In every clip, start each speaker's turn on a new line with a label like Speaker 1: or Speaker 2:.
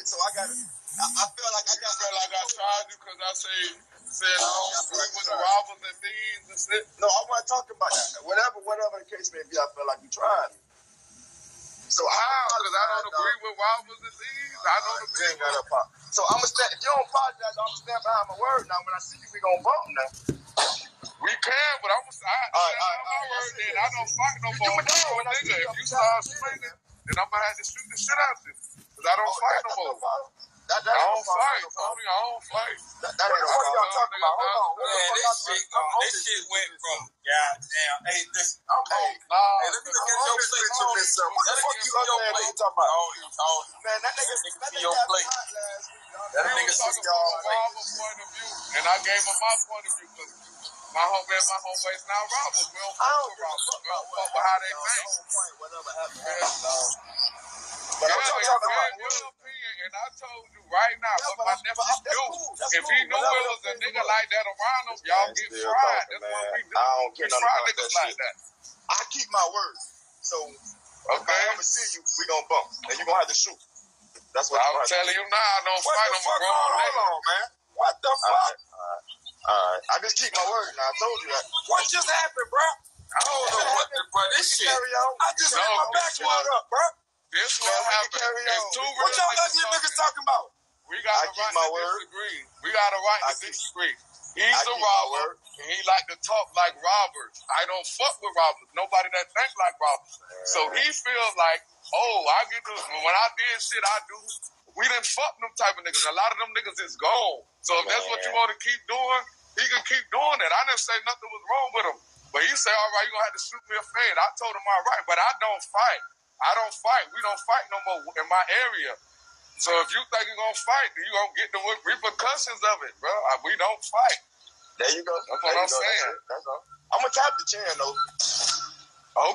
Speaker 1: it, so I got to I, I feel like I got.
Speaker 2: feel like I tried you because I say said I don't agree with the robbers and thieves and shit.
Speaker 1: No, I wasn't talking about that. Whatever, whatever the case may be, I feel like you tried. So
Speaker 2: How? Because I don't agree with robbers and thieves. I don't agree with
Speaker 1: gotta So I'm gonna stand. If you don't apologize, I'm gonna stand behind my word. Now, when I see you, we gonna bump now.
Speaker 2: We can, but I'm gonna I,
Speaker 1: All right,
Speaker 2: I,
Speaker 1: all right,
Speaker 2: my word then. I don't fight no
Speaker 1: You
Speaker 2: more.
Speaker 1: do it now. When I
Speaker 2: nigga.
Speaker 1: see you,
Speaker 2: you
Speaker 1: trying
Speaker 2: start
Speaker 1: to
Speaker 2: swinging, then I'm gonna have to shoot the shit out you. Because I don't fight
Speaker 1: that-
Speaker 2: no
Speaker 1: that's
Speaker 2: more.
Speaker 1: problem. That, that
Speaker 2: I
Speaker 1: ain't no
Speaker 2: don't
Speaker 1: problem,
Speaker 2: fight,
Speaker 1: no problem.
Speaker 2: Tony. I don't fight.
Speaker 1: That, that ain't no what y'all talking about? Hold on. What the
Speaker 3: Man,
Speaker 1: fuck
Speaker 3: this
Speaker 1: y'all-
Speaker 3: shit,
Speaker 1: I'm on
Speaker 3: this
Speaker 1: this
Speaker 3: shit
Speaker 1: bitch
Speaker 3: went
Speaker 1: with
Speaker 3: from goddamn. Hey, listen, I'm
Speaker 1: Hey,
Speaker 3: home.
Speaker 2: Nah,
Speaker 3: Hey, let me look
Speaker 1: I'm
Speaker 3: at
Speaker 1: on
Speaker 3: your
Speaker 1: this
Speaker 3: plate.
Speaker 1: bitch with this, uh, What the
Speaker 3: Let
Speaker 1: fuck
Speaker 3: it
Speaker 1: you
Speaker 3: get to your
Speaker 1: up there
Speaker 3: plate.
Speaker 1: talking about?
Speaker 3: Tony, Tony.
Speaker 1: Man, that nigga,
Speaker 3: Let it
Speaker 1: that
Speaker 3: get to
Speaker 1: nigga
Speaker 3: your
Speaker 1: got me
Speaker 3: plate.
Speaker 1: hot last week. y'all.
Speaker 3: That
Speaker 2: He
Speaker 3: nigga
Speaker 2: was
Speaker 3: see
Speaker 2: talking
Speaker 3: y'all
Speaker 2: from a
Speaker 3: plate.
Speaker 2: robber point of view, and I gave him my point of view. Cause my homie and my homeboys now robbers. We don't
Speaker 1: I
Speaker 2: fuck
Speaker 1: don't
Speaker 2: with
Speaker 1: give a
Speaker 2: robbers.
Speaker 1: fuck
Speaker 2: We
Speaker 1: about
Speaker 2: don't fuck with how they
Speaker 1: dog.
Speaker 2: think.
Speaker 1: The whole point, whatever happened, I'm talking about
Speaker 2: your opinion, and I told you right now
Speaker 1: Yeah,
Speaker 2: what
Speaker 1: but
Speaker 2: my nephew
Speaker 1: I'm- cool,
Speaker 2: If he
Speaker 1: cool.
Speaker 2: knew it was a nigga like that around him, y'all get fried. That's what we do.
Speaker 1: I don't
Speaker 2: We
Speaker 1: care nothing
Speaker 2: fry
Speaker 1: about
Speaker 2: niggas like that.
Speaker 1: I keep my word. So
Speaker 2: Okay.
Speaker 1: I ever see you, we gonna bump, and you gonna have to shoot. That's what
Speaker 2: I'm telling you now, I don't fight. I'm
Speaker 1: fuck
Speaker 2: grown
Speaker 1: on, man? What the fuck? All right, all right, all right. I just keep my word. Now I told you that. What just happened, bro?
Speaker 3: I don't know what the, bro, this shit. I just
Speaker 2: No,
Speaker 3: hit my
Speaker 2: we
Speaker 3: backwood up, bro.
Speaker 2: This
Speaker 1: Man,
Speaker 2: what
Speaker 1: we can
Speaker 2: It's two
Speaker 1: What
Speaker 3: y'all ugly niggas
Speaker 2: talking.
Speaker 3: about?
Speaker 2: We got
Speaker 1: I
Speaker 2: a right to
Speaker 1: word.
Speaker 2: disagree. We got a right
Speaker 1: I
Speaker 2: to
Speaker 1: keep-
Speaker 2: disagree. He's
Speaker 1: I
Speaker 2: a robber, and he like to talk like robbers. I don't fuck with robbers. Nobody that think like robbers. So he feels like, oh, I get to when I did shit I do. We didn't fuck them type of niggas. A lot of them niggas is gone. So if that's what you want to keep doing, he can keep doing it. I didn't say nothing was wrong with him. But he said, all right, you're going to have to shoot me a fade. I told him, all right, but I don't fight. I don't fight. We don't fight no more in my area. So if you think you're going to fight, then you're going to get the repercussions of it, bro. We don't fight.
Speaker 1: There you go.
Speaker 2: That's
Speaker 1: there
Speaker 2: what
Speaker 1: you
Speaker 2: I'm
Speaker 1: go.
Speaker 2: saying.
Speaker 1: That's, it. That's all. I'm gonna tap the chin though.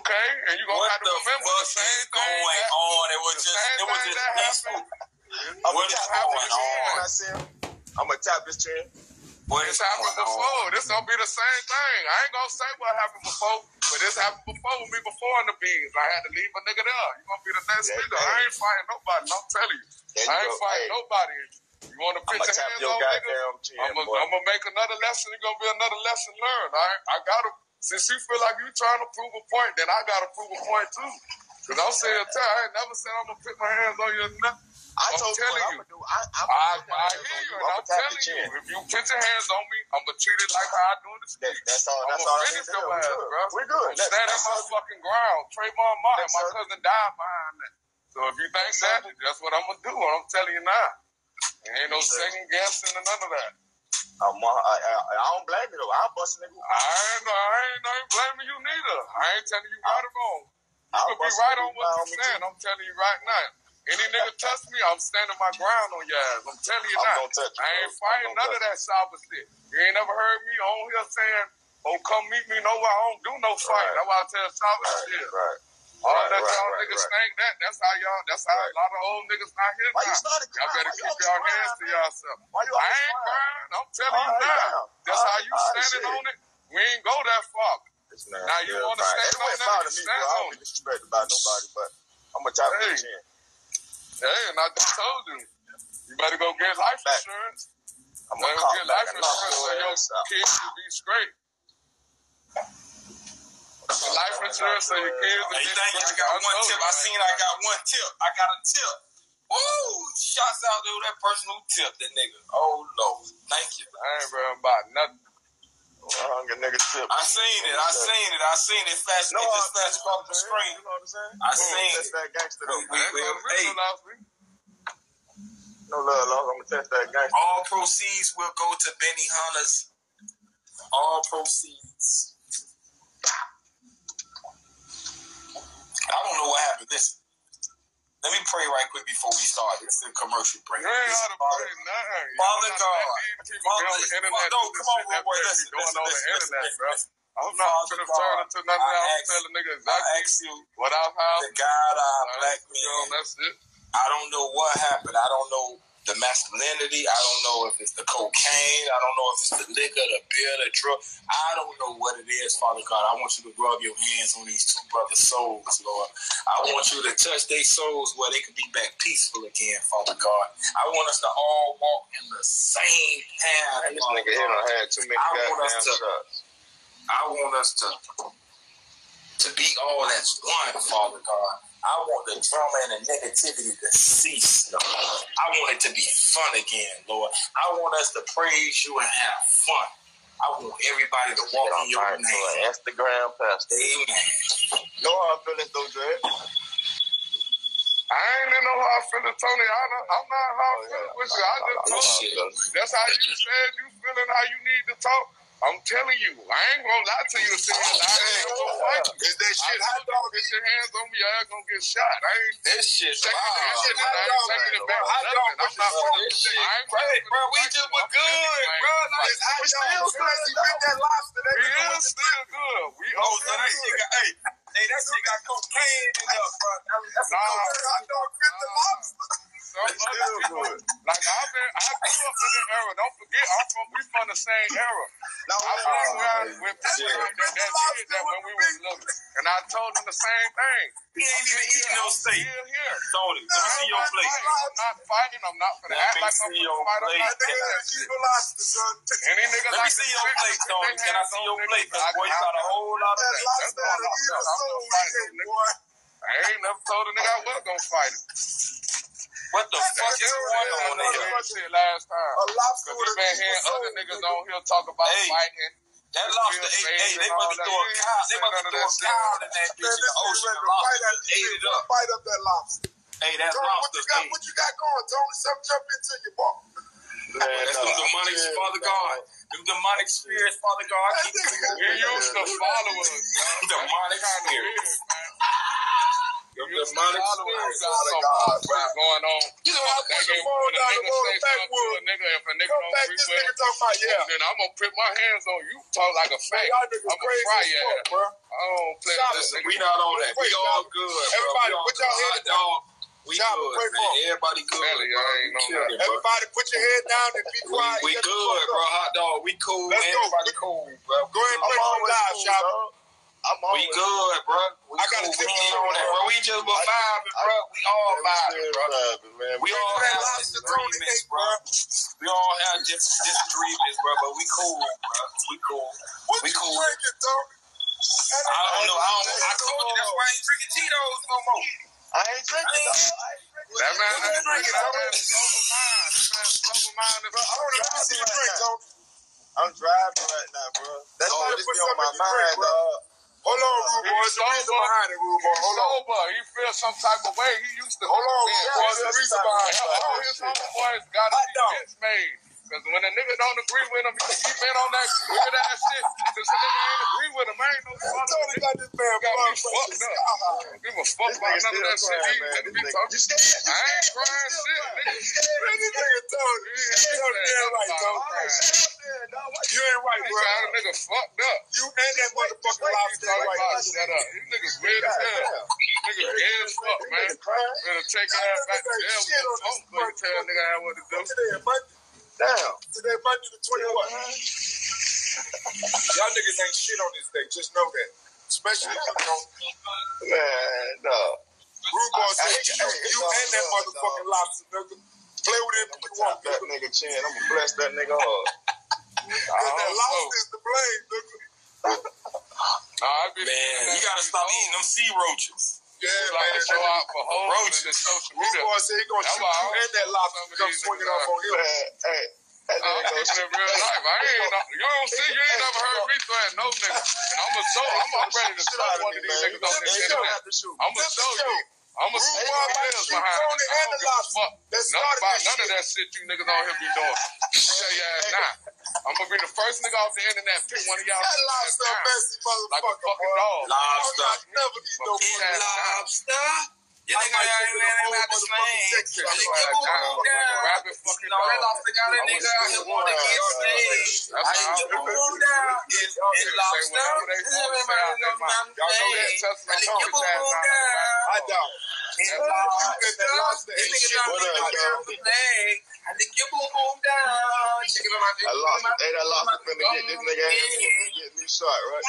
Speaker 2: Okay, and you're going to
Speaker 3: What
Speaker 2: have to
Speaker 3: the
Speaker 2: remember
Speaker 3: fuck
Speaker 2: the same
Speaker 3: is
Speaker 2: thing.
Speaker 3: going
Speaker 2: that-
Speaker 3: on? It was just, it was
Speaker 2: thing
Speaker 3: just peaceful.
Speaker 2: happened.
Speaker 1: I'm
Speaker 3: What
Speaker 1: gonna
Speaker 3: is
Speaker 1: tap
Speaker 3: going
Speaker 1: chin.
Speaker 3: on?
Speaker 1: I see him, I'm gonna tap his chin.
Speaker 3: What
Speaker 2: This happened before. This gonna be the same thing. I ain't gonna say what happened before, but this happened before with me before in the beans. I had to leave a nigga there. You gonna be the next
Speaker 1: Yeah,
Speaker 2: nigga. I ain't fighting nobody. I'm telling you.
Speaker 1: You
Speaker 2: I ain't
Speaker 1: go.
Speaker 2: fighting
Speaker 1: Hey.
Speaker 2: nobody. You wanna
Speaker 1: I'm
Speaker 2: put your hands
Speaker 1: your
Speaker 2: on
Speaker 1: chin,
Speaker 2: I'm gonna make another lesson. It's gonna be another lesson learned. I I gotta since you feel like you trying to prove a point, then I gotta prove a point too. Cause I'm saying, I ain't never said I'm gonna put my hands on you. or nothing.
Speaker 1: I
Speaker 2: I'm
Speaker 1: told
Speaker 2: telling you.
Speaker 1: I'm do. I, I'm
Speaker 2: I,
Speaker 1: my
Speaker 2: I hear you,
Speaker 1: I'm
Speaker 2: and I'm telling you, if you put your hands on me, I'm gonna treat it like how I do in the
Speaker 1: That, that's all.
Speaker 2: I'm
Speaker 1: That's all I
Speaker 2: finish your.
Speaker 1: We
Speaker 2: ass,
Speaker 1: good.
Speaker 2: bro.
Speaker 1: We good.
Speaker 2: I'm standing my fucking ground. Trayvon Martin, my cousin died behind that. So if you think that, that's what I'm gonna do. I'm telling you now. There ain't no second guessing or none of that.
Speaker 1: I'm, uh, I, I, I don't blame you though. I'll bust a nigga.
Speaker 2: I ain't, I ain't, I ain't blaming you neither. I ain't telling you right or wrong. You could be right on what you're saying. I'm telling you right now. Any nigga touch me, I'm standing my ground on your ass. I'm telling you
Speaker 1: I'm
Speaker 2: now.
Speaker 1: touch you,
Speaker 2: I ain't fighting none of that sober shit. You ain't never heard me on here saying, oh, come meet me nowhere. I don't do no fight.
Speaker 1: Right.
Speaker 2: That's why I tell sober
Speaker 1: Right,
Speaker 2: shit.
Speaker 1: right.
Speaker 2: All
Speaker 1: Right,
Speaker 2: that
Speaker 1: right,
Speaker 2: y'all
Speaker 1: right,
Speaker 2: niggas think that. That's how y'all, that's how a lot of old niggas not here
Speaker 1: Why you
Speaker 2: now. Y'all better
Speaker 1: Why you
Speaker 2: keep
Speaker 1: crying,
Speaker 2: hands to
Speaker 1: man?
Speaker 2: yourself.
Speaker 1: Why you
Speaker 2: I ain't
Speaker 1: crying?
Speaker 2: I'm telling you
Speaker 1: All right,
Speaker 2: now. That's how you standing on it. We ain't go that far. Now you
Speaker 1: still
Speaker 2: wanna stand on that, you
Speaker 1: to
Speaker 2: stand.
Speaker 1: I
Speaker 2: on
Speaker 1: don't be disrespected by nobody, but I'm gonna tap
Speaker 2: Hey.
Speaker 1: the chin.
Speaker 2: Hey, and I just told you, you better go get life
Speaker 1: Back.
Speaker 2: insurance.
Speaker 1: I'm gonna
Speaker 2: go
Speaker 1: call
Speaker 2: get
Speaker 1: back
Speaker 2: life
Speaker 1: and knock
Speaker 2: insurance so
Speaker 1: your
Speaker 2: your kids will be straight. Life insurance so your kids will be
Speaker 3: thank you. I got one tip. I seen I got one tip. I got a tip. Woo! Shouts out to that person who tipped that nigga. Oh, Lord. Thank you.
Speaker 2: I ain't worrying about nothing.
Speaker 1: Hungry nigga tip.
Speaker 3: I seen it. I seen it. I seen it flash.
Speaker 1: No,
Speaker 3: it just
Speaker 1: I-
Speaker 3: flashed across the screen.
Speaker 1: You know what I'm saying?
Speaker 3: I
Speaker 1: Boom,
Speaker 3: seen it.
Speaker 1: that gangster though.
Speaker 3: We-
Speaker 2: I
Speaker 3: we- hey.
Speaker 2: listen last week.
Speaker 1: No love, love. I'm gonna test that gangster.
Speaker 3: All proceeds will go to Benny Hunter's. All proceeds. I don't know what happened. Listen. Let me pray right quick before we start. This is a commercial break.
Speaker 2: You ain't ought to
Speaker 3: Father-
Speaker 2: pray nothing.
Speaker 3: Father God.
Speaker 2: not letting People
Speaker 3: Father,
Speaker 2: on the internet
Speaker 3: no, come on,
Speaker 2: shit that
Speaker 3: boy,
Speaker 2: they be
Speaker 3: listen, listen,
Speaker 2: on the
Speaker 3: listen,
Speaker 2: internet,
Speaker 3: listen,
Speaker 2: bro.
Speaker 3: listen.
Speaker 2: I'm not
Speaker 3: Father
Speaker 2: gonna turn into nothing.
Speaker 3: I
Speaker 2: I'm
Speaker 3: ask-
Speaker 2: telling niggas
Speaker 3: I
Speaker 2: exactly
Speaker 3: ask you,
Speaker 2: what had.
Speaker 3: the God, our black men,
Speaker 2: that's it.
Speaker 3: I don't know what happened. I don't know the masculinity. I don't know if it's the cocaine. I don't know if it's the liquor, the beer, the drug. I don't know what it is, Father God. I want you to rub your hands on these two brothers' souls, Lord. I want you to touch their souls where they can be back peaceful again, Father God. I want us to all walk in the same path.
Speaker 1: And this nigga here done had too many
Speaker 3: I want us to-
Speaker 1: shots.
Speaker 3: I want us to to be all as one, Father God. I want the drama and the negativity to cease, Lord. I want it to be fun again, Lord. I want us to praise you and have fun. I want everybody to walk in
Speaker 1: Get
Speaker 3: your
Speaker 1: on my
Speaker 3: name.
Speaker 1: Instagram pastor.
Speaker 3: Amen.
Speaker 1: Know how I'm feeling though, Dre?
Speaker 2: I ain't in know how I feel, Tony. I don't, I'm not how I feel with you. I just
Speaker 3: Oh,
Speaker 2: told
Speaker 3: shit.
Speaker 2: you. That's how you said you feeling how you need to talk. I'm telling you, I ain't gonna lie to you and sit here and lie. I ain't gonna fight you.
Speaker 3: Is that shit
Speaker 2: told you, get your hands on me, ain't gonna get shot. I ain't
Speaker 3: That shit
Speaker 2: that shit. I ain't taking it back.
Speaker 3: Hot dog,
Speaker 2: I'm not
Speaker 3: This shit
Speaker 2: I ain't
Speaker 3: crazy, bro. We just were good, bro. Like, we still good. That lobster.
Speaker 2: We is still good. We
Speaker 3: Oh, that shit hey, hey, that shit got cocaine in there, bro. That's a
Speaker 2: Nah.
Speaker 3: cocaine hot dog fit the lobster.
Speaker 2: Some other people,
Speaker 1: good.
Speaker 2: like I've been, I grew up in that era. Don't forget, I'm from, we from the same era.
Speaker 1: Now,
Speaker 2: I was around with people
Speaker 1: shit.
Speaker 2: that, that, did that when we was little, and I told them the same thing.
Speaker 3: He ain't even eating no steak.
Speaker 2: Still here.
Speaker 3: Tony, let me see your plate.
Speaker 2: I'm not fighting. I'm not gonna act like I'm
Speaker 3: see
Speaker 2: gonna
Speaker 3: your
Speaker 2: fight. I'm
Speaker 3: plate.
Speaker 2: not doing. Any nigga
Speaker 3: Let me see your plate, Tony. Can I see your plate? Cause boy, you got a whole lot of
Speaker 2: That
Speaker 3: that.
Speaker 2: lobster out of you, I'm fighting no nigga. I ain't never told a nigga I was gonna fight him.
Speaker 3: What the fuck is
Speaker 2: That's
Speaker 3: going on
Speaker 2: what
Speaker 3: here?
Speaker 2: I shit last time.
Speaker 1: A lobster
Speaker 2: Cause
Speaker 1: with
Speaker 2: we
Speaker 1: a
Speaker 2: been
Speaker 1: deeper
Speaker 2: hearing
Speaker 1: soul,
Speaker 2: other niggas
Speaker 1: nigga.
Speaker 2: on here talk about
Speaker 3: Hey.
Speaker 2: fighting.
Speaker 3: That lobster ate, hey, they must have throw a cow, they must have throw a cow in that bitch in the ocean. The lobster just ate it up.
Speaker 1: Fight up that lobster.
Speaker 3: Hey, that
Speaker 1: Tony, what
Speaker 3: lobster
Speaker 1: you got?
Speaker 3: ate.
Speaker 1: What you got going, Tony? Something jump into you, boy.
Speaker 3: That's them demonic, Father God. Them demonic spirits, Father God. Keep
Speaker 2: He used to follow us.
Speaker 3: demonic
Speaker 2: Kind of
Speaker 3: spirits.
Speaker 2: Man.
Speaker 3: Them
Speaker 2: You used to
Speaker 3: demonic spirits,
Speaker 2: We got
Speaker 3: God.
Speaker 2: going on.
Speaker 1: You know, I put
Speaker 2: Nigga,
Speaker 1: your phone
Speaker 2: when a
Speaker 1: down
Speaker 2: nigga
Speaker 1: the road
Speaker 2: say
Speaker 1: and
Speaker 2: something to
Speaker 1: backwood.
Speaker 2: a nigga, if a nigga
Speaker 1: Come
Speaker 2: don't
Speaker 1: back,
Speaker 2: agree
Speaker 1: this
Speaker 2: with
Speaker 1: nigga
Speaker 2: him,
Speaker 1: talking about, yeah.
Speaker 2: then I'm gonna put my hands on you. Talk like a
Speaker 1: Man, y'all
Speaker 2: I'm gonna
Speaker 1: crazy
Speaker 2: fry your ass.
Speaker 1: bro.
Speaker 2: I don't play
Speaker 3: Listen, we not on that. We all good,
Speaker 1: everybody,
Speaker 3: We
Speaker 1: put y'all head
Speaker 3: dog. We
Speaker 1: Shout,
Speaker 3: good,
Speaker 1: pray
Speaker 3: man.
Speaker 1: for.
Speaker 3: Everybody good,
Speaker 2: Belly,
Speaker 3: bro.
Speaker 2: I ain't
Speaker 3: We
Speaker 2: know
Speaker 3: chilling, bro.
Speaker 1: Everybody put your head down and be quiet.
Speaker 3: we
Speaker 1: the
Speaker 3: good, bro. Hot dog. We cool.
Speaker 1: Let's go.
Speaker 3: Everybody cool, bro.
Speaker 1: Go ahead and
Speaker 3: We
Speaker 1: play on live,
Speaker 2: cool,
Speaker 1: I'm
Speaker 3: We good, bro. We
Speaker 1: I gotta
Speaker 3: cool.
Speaker 1: take
Speaker 3: We
Speaker 1: you
Speaker 3: ain't
Speaker 1: somewhere,
Speaker 3: on that,
Speaker 1: bro.
Speaker 3: We just were
Speaker 1: I-
Speaker 3: vibing, bro. We all vibing, bro.
Speaker 1: man.
Speaker 3: We all have disagreements, bro. We all have different disagreements, bro. But we cool, bro. We cool.
Speaker 1: What
Speaker 3: We cool.
Speaker 1: drinking, Tony?
Speaker 3: I don't know. I don't. I told you that's why I ain't drinking Tito's no more.
Speaker 1: I ain't drinking,
Speaker 3: I ain't-.
Speaker 1: I ain't drinking.
Speaker 2: That man, that
Speaker 1: you drinking,
Speaker 2: that man sober mind. Man sober mind
Speaker 1: Bro, I want to let me see you drink, Tony. I'm driving right now, bro. That's
Speaker 3: Oh,
Speaker 1: just
Speaker 2: put
Speaker 1: be on my
Speaker 2: something in your
Speaker 1: mind, dog.
Speaker 2: Hold on, rude boy.
Speaker 1: It's the reason behind it, rude boy. Hold on.
Speaker 2: sober. He feels some type of way. He used to.
Speaker 1: Hold on, rude boy. It's the reason behind it.
Speaker 2: All his homeboys got to be
Speaker 1: dog.
Speaker 2: made. Because when a nigga don't agree with him, he, he been on that weird ass shit. Since a nigga ain't agree with him, I ain't no father.
Speaker 1: Tony got this man
Speaker 2: got me fucked up.
Speaker 1: sky high.
Speaker 2: Don't give a fuck about
Speaker 1: nigga
Speaker 2: none of that shit.
Speaker 1: crying, man.
Speaker 2: nigga
Speaker 1: This nigga-. You scared? You
Speaker 2: I ain't crying
Speaker 1: You
Speaker 2: shit, nigga.
Speaker 1: crying? You scared? Man, this nigga Tony. You
Speaker 2: Yeah,
Speaker 1: scared?
Speaker 2: yeah,
Speaker 1: You ain't right. Tony.
Speaker 2: All right,
Speaker 1: Shut up there, dog. Why
Speaker 2: You ain't right, bro. That nigga fucked up.
Speaker 1: You and that motherfucking lobster
Speaker 2: you talking
Speaker 1: right
Speaker 2: about
Speaker 1: there.
Speaker 2: shut up. These niggas weird as hell. Niggas gay as fuck, man. Better take your ass back to jail with your phone before you tell nigga how what to do.
Speaker 1: Today, Monday. Damn. Today, Monday the 21st. Y'all niggas ain't shit on this day. Just know that. Especially if you don't. Man, no. Rude said,
Speaker 2: Hey,
Speaker 1: you,
Speaker 2: hey,
Speaker 1: you and that
Speaker 2: all good,
Speaker 1: motherfucking lobster, nigga. Play with it if you want,
Speaker 2: that
Speaker 1: nigga.
Speaker 2: nigga chin. I'm gonna bless that nigga hard.
Speaker 1: Cause that lobster is the blame, nigga.
Speaker 2: Nah,
Speaker 3: Man, you gotta stop eating them sea roaches.
Speaker 2: Out for hoes
Speaker 3: Roaches.
Speaker 2: and social
Speaker 1: Rude
Speaker 2: media.
Speaker 1: boy said he gonna
Speaker 2: That's
Speaker 1: shoot
Speaker 2: I
Speaker 1: you
Speaker 2: don't
Speaker 1: and that
Speaker 2: fuck
Speaker 1: lobster
Speaker 2: with
Speaker 1: to come
Speaker 2: these
Speaker 1: swinging
Speaker 2: niggas
Speaker 1: off on him.
Speaker 2: Hey, hey. I'm keeping it real life. I ain't no, you don't see, you ain't never heard me threaten no nigga. And I'm gonna show, I'm, I'm ready to show one of these niggas on this internet. I'm gonna show you. I'm gonna
Speaker 1: Rude
Speaker 2: show
Speaker 1: boy
Speaker 2: you
Speaker 1: might
Speaker 2: wheels
Speaker 1: shoot
Speaker 2: behind
Speaker 1: Tony
Speaker 2: it. I
Speaker 1: and
Speaker 2: don't
Speaker 1: the
Speaker 2: give a
Speaker 1: lobster.
Speaker 2: fuck.
Speaker 1: That
Speaker 2: None
Speaker 1: started
Speaker 2: about none of that shit you niggas on here be doing. Tell your ass now. I'm gonna be the first nigga off the internet pick one of y'all
Speaker 1: That lobster a
Speaker 2: down.
Speaker 1: messy
Speaker 2: like a fucking dog.
Speaker 3: Lobster.
Speaker 1: Oh, I'm never eat no
Speaker 2: Fucking
Speaker 1: fucking
Speaker 2: ass.
Speaker 3: Lobster. You
Speaker 1: I
Speaker 3: think I
Speaker 1: might
Speaker 3: ain't
Speaker 1: take it
Speaker 3: man
Speaker 1: a
Speaker 3: about the
Speaker 1: whole
Speaker 3: slang?
Speaker 1: motherfucking sex
Speaker 3: Lick
Speaker 1: shop
Speaker 3: your
Speaker 1: right
Speaker 3: boo
Speaker 1: now.
Speaker 3: boo down.
Speaker 2: Rabbit fucking
Speaker 3: No, that
Speaker 2: dog.
Speaker 3: lobster got a
Speaker 2: I was
Speaker 3: nigga out here
Speaker 2: still
Speaker 3: wanna
Speaker 2: one,
Speaker 3: get slayed.
Speaker 2: that's
Speaker 3: I
Speaker 2: how
Speaker 3: lick your
Speaker 2: I
Speaker 3: boo
Speaker 2: feel.
Speaker 3: boo down. It's it's
Speaker 2: Say
Speaker 3: lobster.
Speaker 2: whatever they
Speaker 3: It's
Speaker 2: want to say
Speaker 3: everybody
Speaker 2: out
Speaker 3: know
Speaker 2: their mouth.
Speaker 3: my
Speaker 2: Y'all know that
Speaker 3: name.
Speaker 2: Tesla
Speaker 3: I lick your
Speaker 2: bitch
Speaker 3: boo
Speaker 2: ass
Speaker 3: boo
Speaker 2: not
Speaker 3: down.
Speaker 1: I don't.
Speaker 3: It's
Speaker 2: That's
Speaker 1: You get that
Speaker 3: lobster.
Speaker 1: lobster
Speaker 3: This
Speaker 1: ain't
Speaker 3: nigga
Speaker 1: shit.
Speaker 3: not
Speaker 1: What
Speaker 3: lick
Speaker 1: up,
Speaker 3: no
Speaker 1: dog?
Speaker 3: damn leg. lick your boom boom down. Chicken on my
Speaker 4: I lost it. Hey, that lost it. Finna get this nigga ass get me shot, right?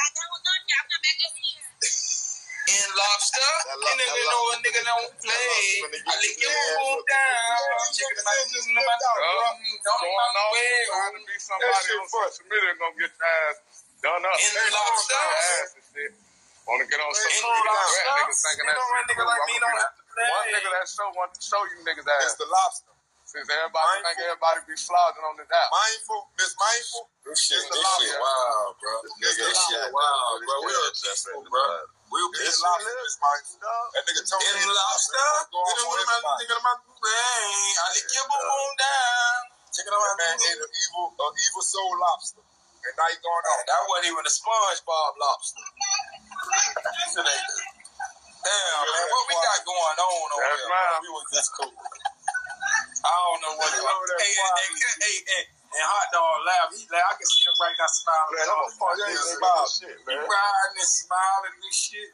Speaker 3: In lobster,
Speaker 4: That lo-
Speaker 3: and then
Speaker 4: that
Speaker 3: you know a nigga don't play. I
Speaker 4: get
Speaker 3: lick
Speaker 4: this
Speaker 3: your
Speaker 4: ass
Speaker 3: boom boom
Speaker 4: up.
Speaker 3: down. Chicken on my boom boom down. Don't
Speaker 2: Going
Speaker 3: my
Speaker 2: on,
Speaker 3: way.
Speaker 2: trying to be somebody
Speaker 4: That shit
Speaker 2: on social media gonna get your ass done up.
Speaker 3: In lobster.
Speaker 2: ass and shit. Wanna get on
Speaker 3: In
Speaker 2: social
Speaker 3: lobster.
Speaker 2: media? Niggas thinking that shit
Speaker 3: nigga
Speaker 2: cool.
Speaker 3: like
Speaker 2: I'ma
Speaker 3: me
Speaker 2: be
Speaker 3: don't
Speaker 2: the
Speaker 3: have to play.
Speaker 2: One nigga that show want to show you niggas
Speaker 4: that
Speaker 2: It's
Speaker 4: the lobster.
Speaker 2: Since everybody think everybody be flogging on this app.
Speaker 4: Mindful, Miss Mindful.
Speaker 3: This shit,
Speaker 4: It's
Speaker 3: this shit wild, bro. This shit wild, bro. We are peaceful, bro. We'll in
Speaker 4: lobster, Mindful. That nigga told me.
Speaker 3: In lobster,
Speaker 4: Go
Speaker 3: you
Speaker 4: off
Speaker 3: know
Speaker 4: on
Speaker 3: what I'm
Speaker 4: everybody.
Speaker 3: thinking about? Brain. I lick your boom down. On my
Speaker 4: That man ate an evil, an evil soul lobster. And now he going out.
Speaker 3: That wasn't even a SpongeBob lobster. Damn, man, what we got going on over
Speaker 2: That's
Speaker 3: here? We was just cool. I don't know what it
Speaker 4: You know
Speaker 3: was.
Speaker 4: that
Speaker 3: Hey, hey, hey, hey, hey, and Hot Dog laugh. He laugh. I can see him right now smiling.
Speaker 4: Man, I'm a oh, fuck. You ain't
Speaker 3: He
Speaker 4: about shit, man.
Speaker 3: riding and smiling and shit.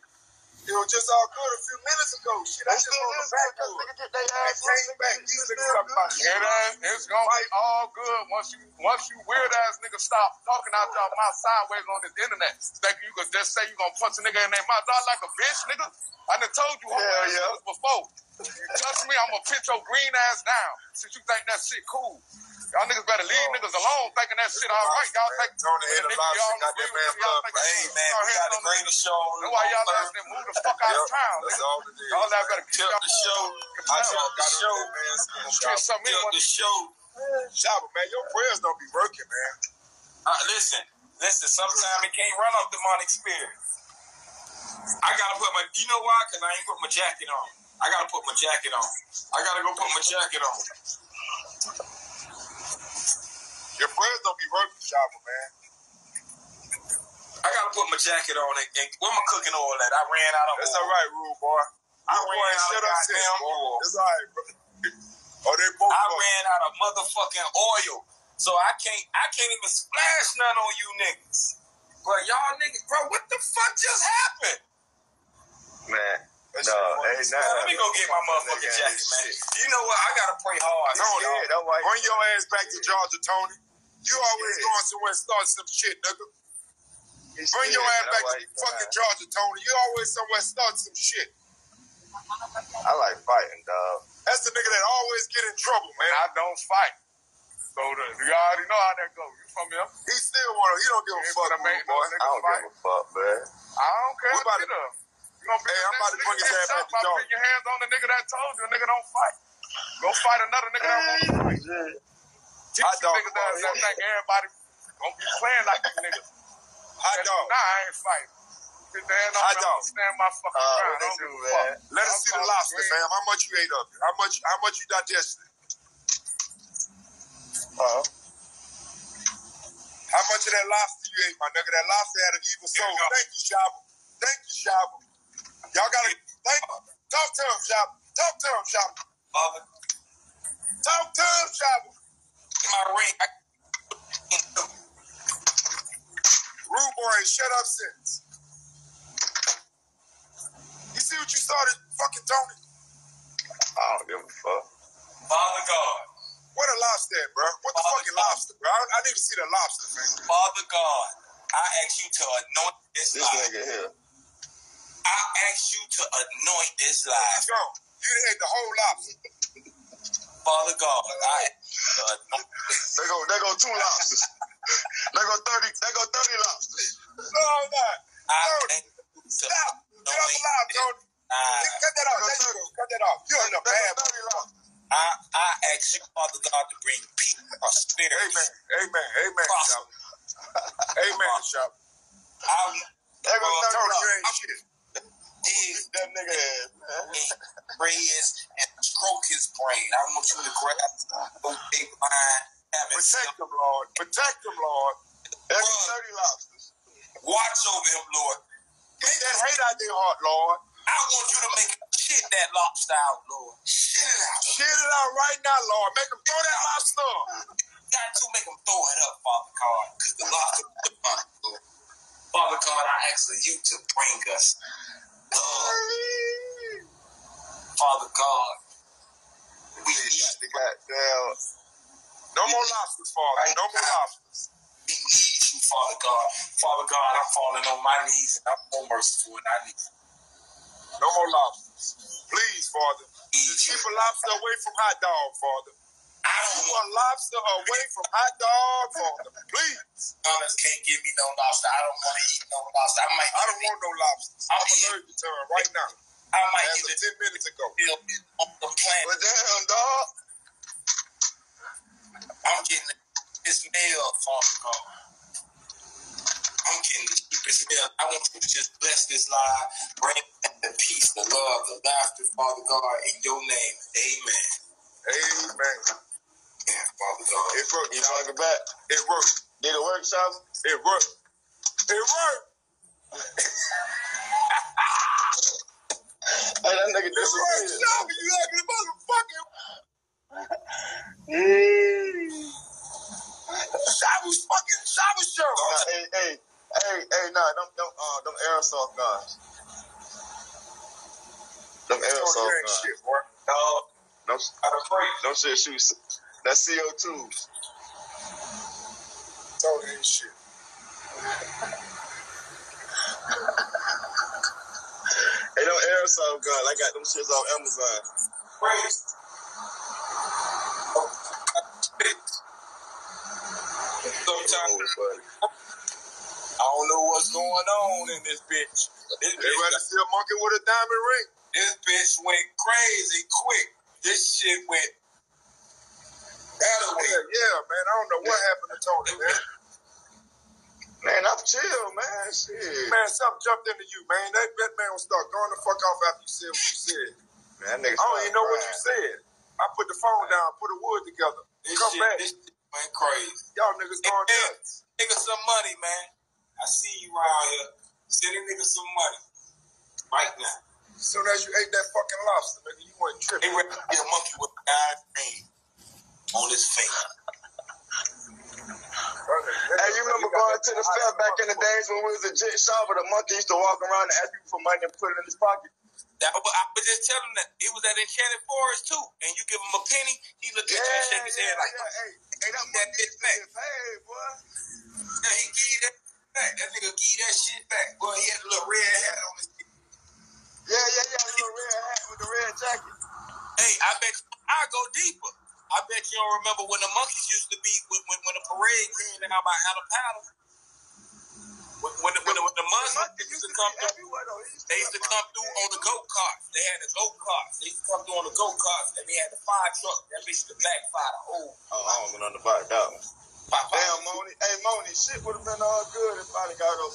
Speaker 4: It was just all good a few minutes ago. Shit, I just on the back of it. I came back. These niggas talking about shit.
Speaker 2: It ain't, it's gonna be all good once you once you weird ass niggas stop talking out your mouth sideways on this internet. Thinking you could just say you gonna punch a nigga in their mouth dog like a bitch, nigga. I done told you who
Speaker 4: Hell
Speaker 2: ass
Speaker 4: yeah.
Speaker 2: before. You touch me, I'm gonna pinch your green ass down since you think that shit cool. Y'all niggas better leave niggas alone thinking that shit all right. Y'all think
Speaker 4: Tony hit a
Speaker 2: nigga,
Speaker 4: lobster,
Speaker 2: y'all
Speaker 4: got that
Speaker 2: agree
Speaker 4: man
Speaker 2: with me, y'all
Speaker 4: blood.
Speaker 3: Hey, man, we got the
Speaker 2: on
Speaker 3: greatest show. on
Speaker 2: That's why y'all
Speaker 3: Thursday.
Speaker 2: ass move the fuck out of town.
Speaker 4: That's
Speaker 2: nigga.
Speaker 4: all it is.
Speaker 2: Y'all that better keep
Speaker 3: Tilt
Speaker 2: y'all
Speaker 3: the show.
Speaker 4: I
Speaker 3: Tilt
Speaker 4: told
Speaker 3: the show.
Speaker 4: man.
Speaker 2: Get some in
Speaker 3: the show.
Speaker 4: Shabba, man, your prayers don't be working, man.
Speaker 3: Uh, listen, listen. Sometimes it can't run off demonic spirit. I gotta put my. You know why? Cause I ain't put my jacket on. I gotta put my jacket on. I gotta go put my jacket on.
Speaker 4: Your friends don't be working, Shabba, man.
Speaker 3: I gotta put my jacket on. And, and where my cooking oil at? I ran out of.
Speaker 4: That's all right, rude boy.
Speaker 3: I
Speaker 4: boy
Speaker 3: ran
Speaker 4: ain't
Speaker 3: out
Speaker 4: shut
Speaker 3: of goddamn oil.
Speaker 4: It's all right, bro. Oh, they both
Speaker 3: I ran out of motherfucking oil. So I can't. I can't even splash none on you niggas. Bro, y'all niggas, bro, what the fuck just happened?
Speaker 4: Man.
Speaker 3: That
Speaker 4: No,
Speaker 3: shit
Speaker 4: ain't nothing.
Speaker 3: Let me go get my motherfucking jacket, man. You know what? I gotta pray hard.
Speaker 4: Tony,
Speaker 3: y'all.
Speaker 4: that's why bring your ass back to Georgia, Tony. You always
Speaker 2: Yeah.
Speaker 4: going somewhere and start some shit, nigga.
Speaker 2: He's
Speaker 4: Bring your ass back
Speaker 2: why
Speaker 4: to fucking
Speaker 2: crying.
Speaker 4: Georgia, Tony. You always somewhere start some shit.
Speaker 2: I like fighting, dog.
Speaker 4: That's the nigga that always get in trouble, man.
Speaker 2: And I don't fight. So the, you already know how that goes. You from here?
Speaker 4: He still wanna. He don't give a fuck,
Speaker 2: gonna no
Speaker 4: boy.
Speaker 2: nigga
Speaker 4: I don't
Speaker 2: fight.
Speaker 4: give a fuck, man.
Speaker 2: I don't care.
Speaker 4: We about to-
Speaker 2: either. You gonna be
Speaker 4: Hey, I'm about to bring
Speaker 2: nigga
Speaker 4: his ass back to
Speaker 2: by
Speaker 4: Georgia.
Speaker 2: your hands on the nigga that told you a nigga don't fight. Go fight another nigga that won't fight. Teach
Speaker 4: Hot
Speaker 2: you
Speaker 4: dog,
Speaker 2: niggas that, that think everybody gonna be playing like you niggas.
Speaker 4: Hot
Speaker 2: Nah,
Speaker 4: dog.
Speaker 2: I ain't fighting. Sit there and
Speaker 4: Hot
Speaker 2: I'm
Speaker 4: dog.
Speaker 2: stand my fucking
Speaker 4: Uh,
Speaker 2: ground.
Speaker 4: what
Speaker 2: I
Speaker 4: they
Speaker 2: don't
Speaker 4: do,
Speaker 2: give a
Speaker 4: man?
Speaker 2: fuck.
Speaker 4: Let us
Speaker 2: I'm
Speaker 4: see the
Speaker 2: talking
Speaker 4: lobster,
Speaker 2: green.
Speaker 4: fam. How much you ate of it? How much? How much you digested?
Speaker 2: Uh-huh.
Speaker 4: How much of that lobster you ate, my nigga? That lobster had an evil soul.
Speaker 3: Here we go.
Speaker 4: Thank you, Shabba. Thank you, Shabba. Y'all gotta thank. Talk to him, Shabba. Talk to him, Shabba.
Speaker 3: Father,
Speaker 4: Talk to him, Shabba.
Speaker 3: my ring. I,
Speaker 4: Rude boy shut up since. You see what you started, fucking Tony?
Speaker 2: I don't give a fuck.
Speaker 3: Father God,
Speaker 4: What the lobster at, bro? What the fucking
Speaker 3: God.
Speaker 4: lobster, bro? I, I need to see the lobster, man.
Speaker 3: Father God, I ask you to anoint this
Speaker 2: This
Speaker 3: life.
Speaker 2: nigga here.
Speaker 3: I ask you to anoint this life.
Speaker 4: Let's go. You done ate the whole lobster.
Speaker 3: Father God, I ask you
Speaker 2: They go, they go two lobsters. they go thirty. They go thirty lobsters.
Speaker 4: No, I'm not.
Speaker 3: I
Speaker 4: Tony,
Speaker 3: ask you to
Speaker 4: Stop. Get off the live, Tony.
Speaker 3: I,
Speaker 4: Cut that off. There you go. Cut that off. You're in the bad
Speaker 2: go thirty lobsters.
Speaker 3: I, I ask you, Father God, to bring peace, prosperity.
Speaker 4: Amen. Amen. Amen. Shop. Amen. Shop.
Speaker 3: I
Speaker 2: They go thirty
Speaker 4: Tony, you
Speaker 2: lobsters.
Speaker 4: ain't
Speaker 3: dig
Speaker 2: That nigga
Speaker 3: and stroke his brain. I want you to grab those big mind,
Speaker 4: Protect them, Lord. Protect them, Lord.
Speaker 2: They go thirty lobsters.
Speaker 3: watch over him, Lord.
Speaker 4: Get that hate out their heart, Lord.
Speaker 3: I want you to make shit that lobster out, Lord. Shit it out.
Speaker 4: Shit it out right now, Lord. Make them throw that lobster.
Speaker 3: Got to make him throw it up, Father God, because the lobster the Father God, I ask you to bring us love. Father God, we need
Speaker 2: The goddamn
Speaker 4: more lobsters, Father. No more lobsters.
Speaker 3: We need you, Father God. Father God, I'm falling on my knees and I'm so merciful and I need you.
Speaker 4: No more lobsters. Please, Father. Just keep a lobster away from hot dog, Father.
Speaker 3: I don't
Speaker 4: a lobster away from hot dog, Father. Please.
Speaker 3: Thomas can't give me no lobster. I don't want to eat no lobster. I might,
Speaker 4: I don't want no lobsters. I'm allergic to them right now.
Speaker 3: I might get
Speaker 4: 10 minutes ago.
Speaker 3: on the planet.
Speaker 1: But damn, dog.
Speaker 3: I'm getting this mail, Father God. I'm getting the cheapest mail. I want you to just bless this live, bring the peace, the love, the laughter, Father God, in your name. Amen.
Speaker 4: Amen.
Speaker 3: Yeah, Father God.
Speaker 4: It worked.
Speaker 1: You talk back.
Speaker 4: It worked.
Speaker 1: Did it work, Shop?
Speaker 4: It worked. It worked.
Speaker 1: Hey, that nigga
Speaker 4: It worked.
Speaker 1: disappeared.
Speaker 4: Shabba, you ugly motherfucker. Shabba's fucking Shabba show.
Speaker 1: Nah, hey, hey, hey, hey, nah, them, them, uh, them aerosol guns. Them
Speaker 4: Oh,
Speaker 1: aerosol
Speaker 4: you ain't
Speaker 1: guns.
Speaker 4: shit, boy.
Speaker 3: Dog,
Speaker 1: Them,
Speaker 3: I'm afraid.
Speaker 1: Them shit shoots. That CO2.
Speaker 4: Oh, you ain't shit.
Speaker 1: Hey, them aerosol guns. I got them shits off Amazon.
Speaker 3: Praise. Sometimes
Speaker 1: Oh.
Speaker 3: I don't know what's going on in this bitch. This
Speaker 4: They rather see a monkey with a diamond ring.
Speaker 3: this bitch went crazy quick. This shit went that
Speaker 4: Yeah, yeah, man. I don't know what happened to Tony, man.
Speaker 1: Man, I'm chill, man. Shit.
Speaker 4: Man, something jumped into you, man. That, that man will start going the fuck off after you said what you said.
Speaker 1: Man, that nigga
Speaker 4: I don't even know what you said. I put the phone down, put the wood together.
Speaker 3: This
Speaker 4: Come
Speaker 3: shit,
Speaker 4: back.
Speaker 3: this shit went crazy.
Speaker 4: Y'all niggas going
Speaker 3: Hey,
Speaker 4: nuts.
Speaker 3: Nigga some money, man. I see you around here. Send a nigga some money. Right now.
Speaker 4: As soon as you ate that fucking lobster, nigga, you went
Speaker 3: They
Speaker 4: tripping.
Speaker 3: ready to get a monkey with a diamond ring on his finger.
Speaker 1: Hey, you remember going to the fair back in the days when we was a jet shop where the monkey used to walk around and ask people for money and put it in his pocket?
Speaker 3: That, but I was just telling him that it was at Enchanted Forest too. And you give him a penny, he look at you and shake his head like,
Speaker 1: yeah. Hey, hey, that used to get paid, boy.
Speaker 3: You when the monkeys used to be when when, when the parade came down by Alabama. When when the, when the, when the
Speaker 1: The
Speaker 3: monkeys used to come through,
Speaker 1: everywhere, though. He
Speaker 3: they used to come through on the go karts. They had the go karts. They used to come through on the go karts, and they had the fire truck. That bitch used to backfire the whole.
Speaker 1: Oh, I don't know nothing about that one. Damn, Moni. Hey, Moni, shit would have been all good if I'd got those